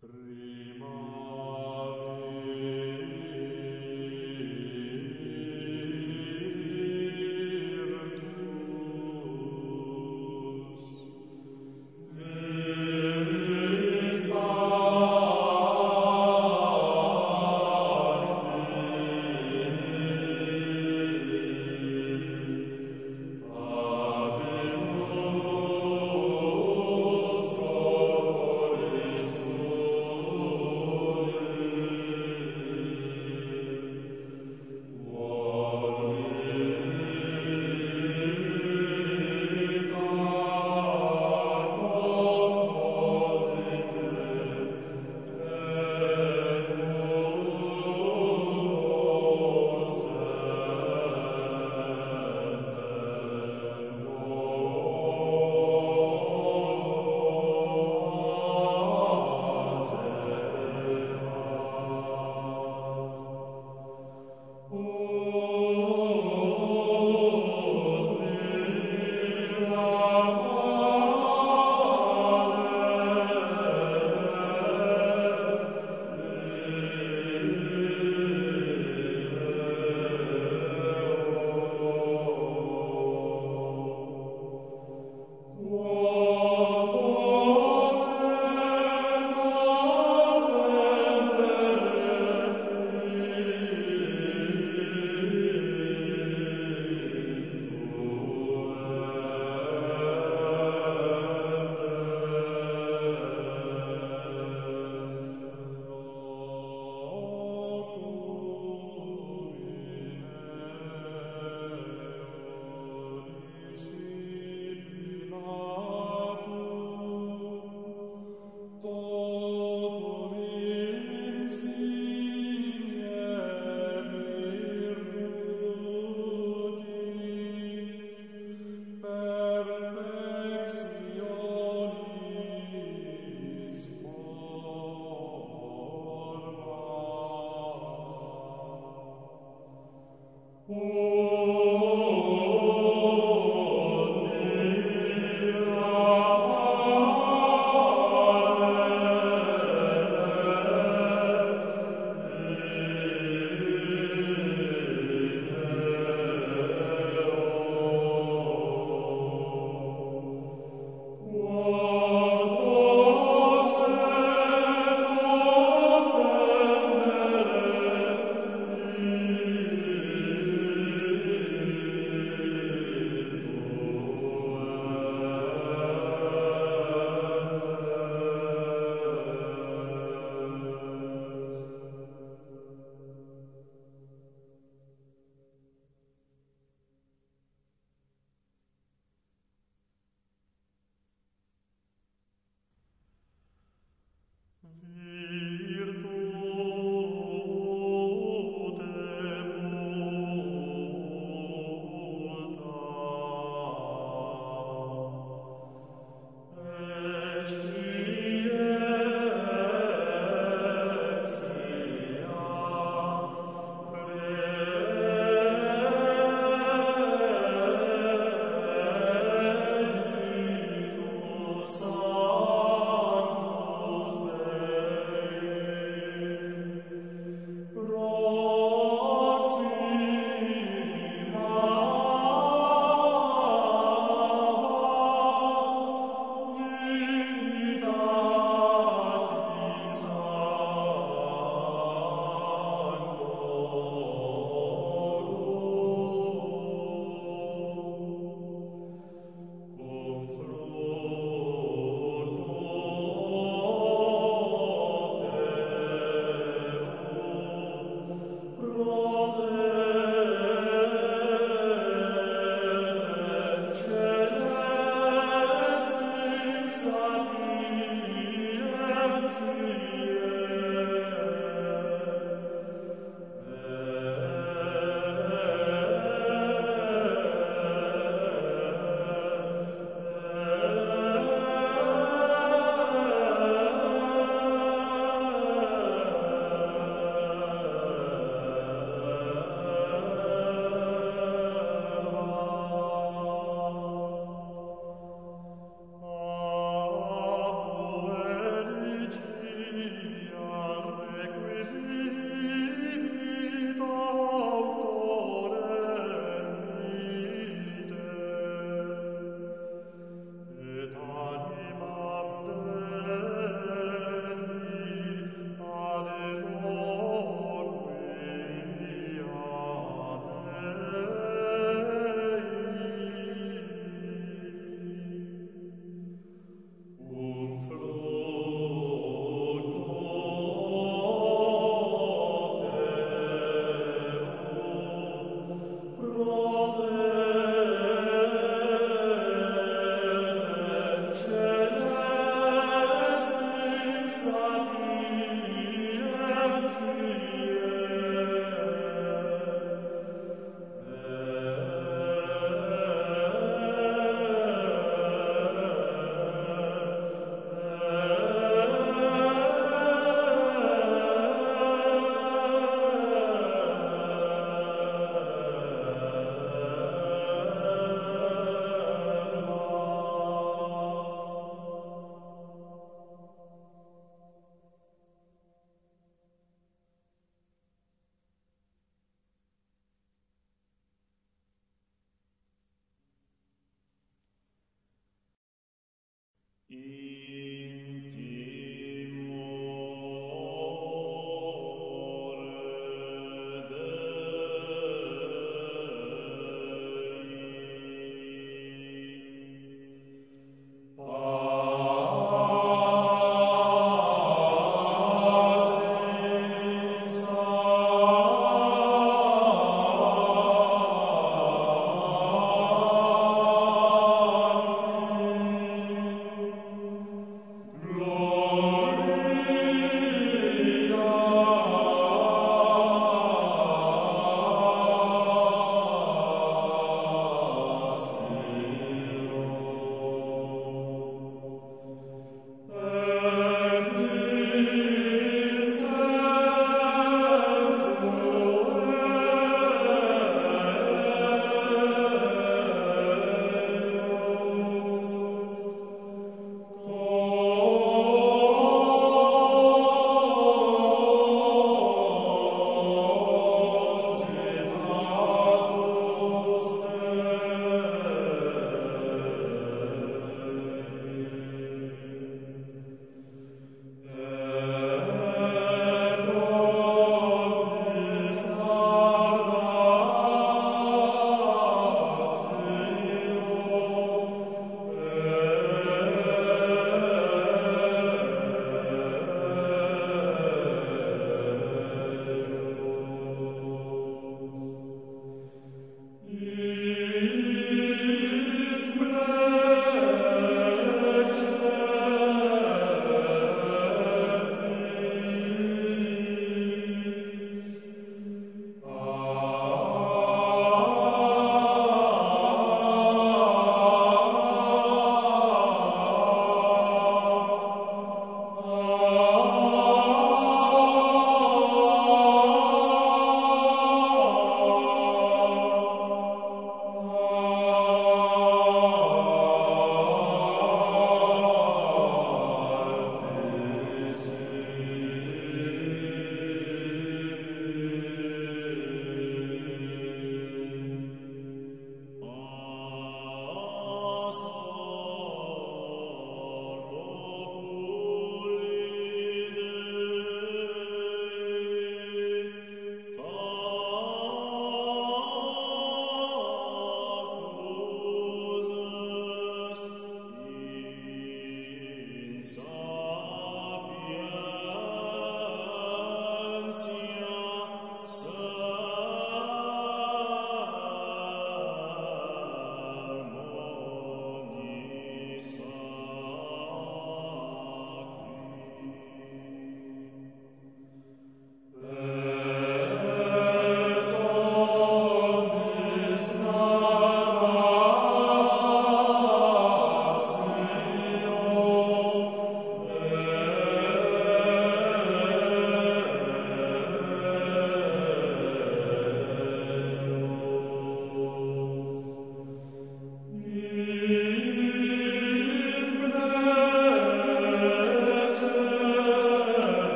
Three.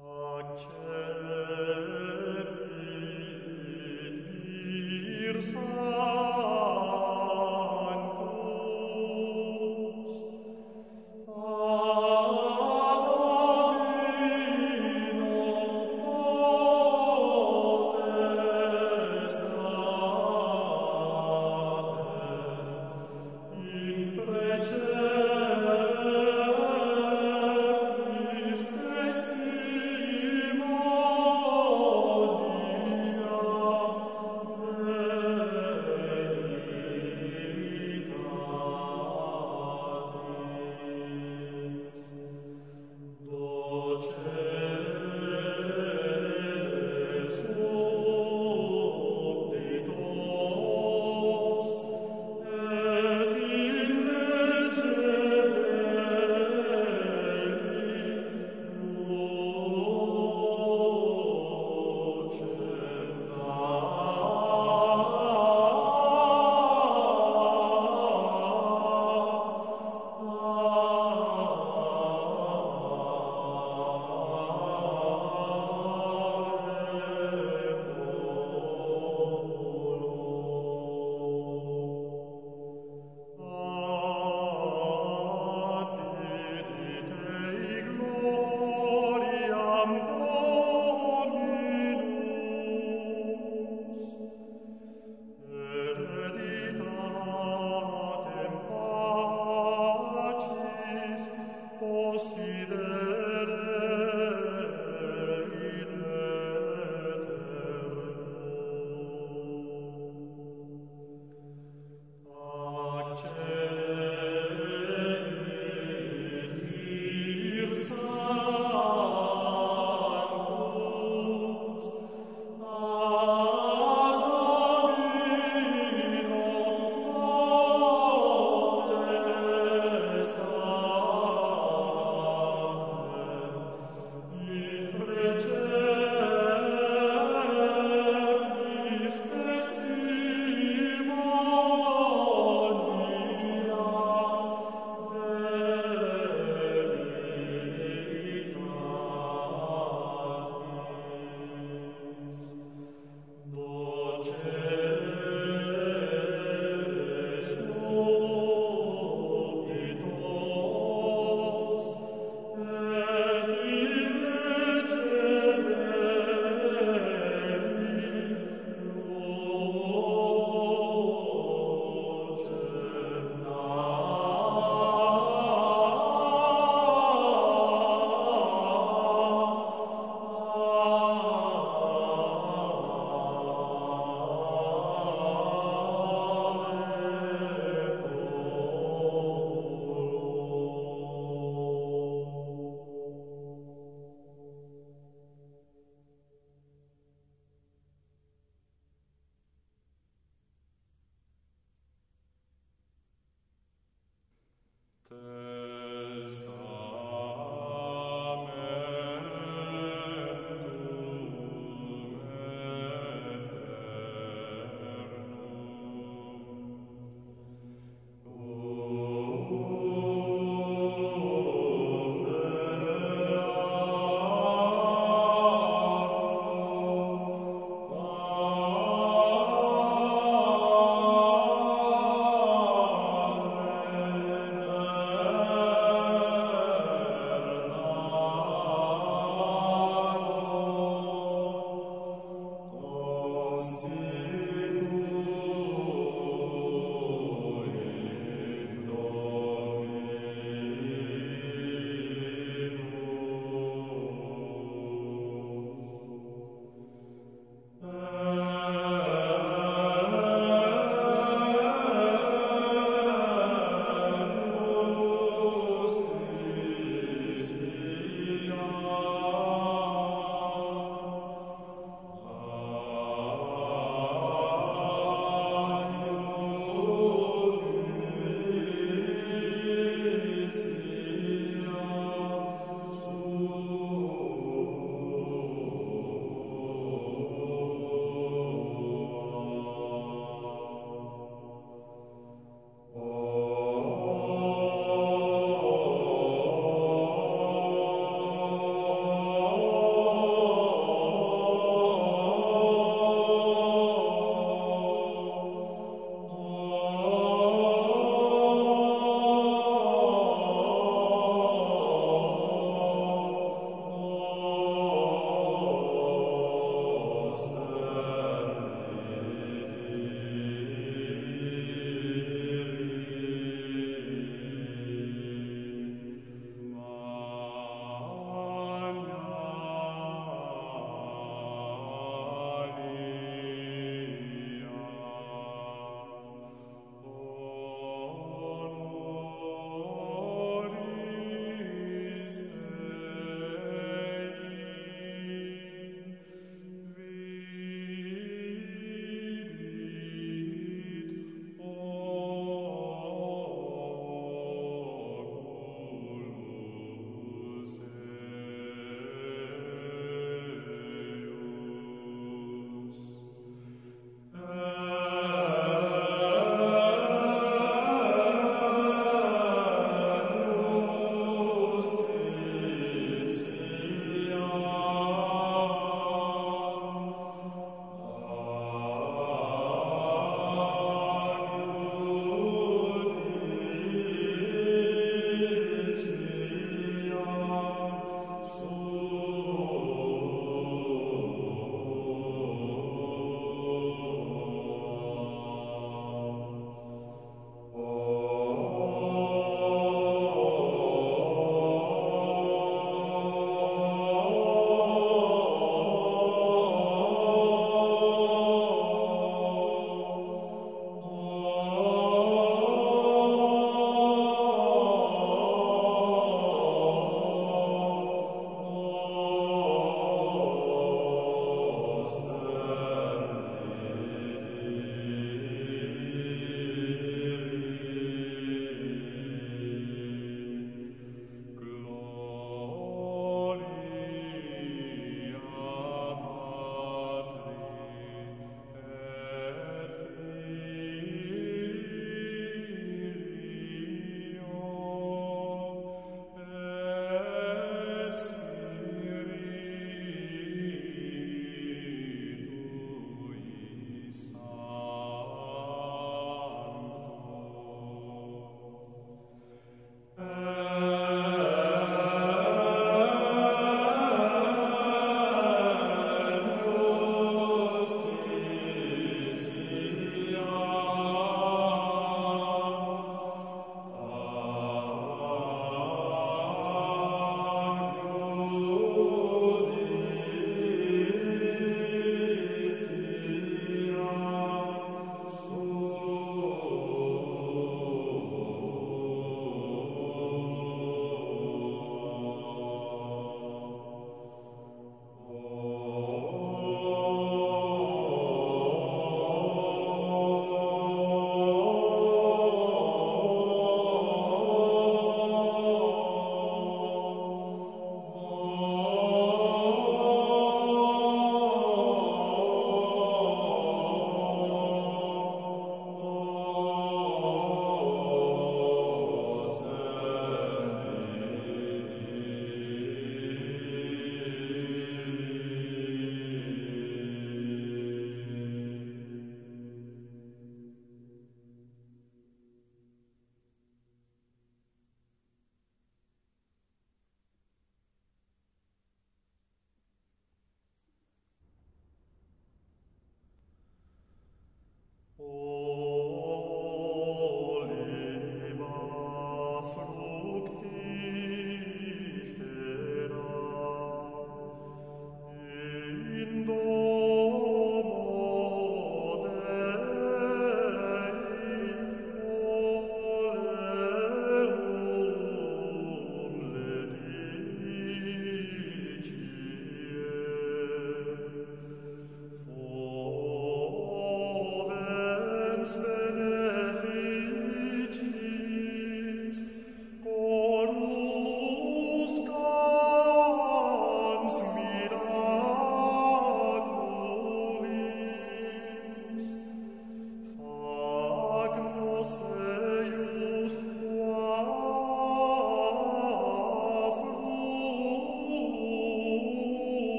Oh.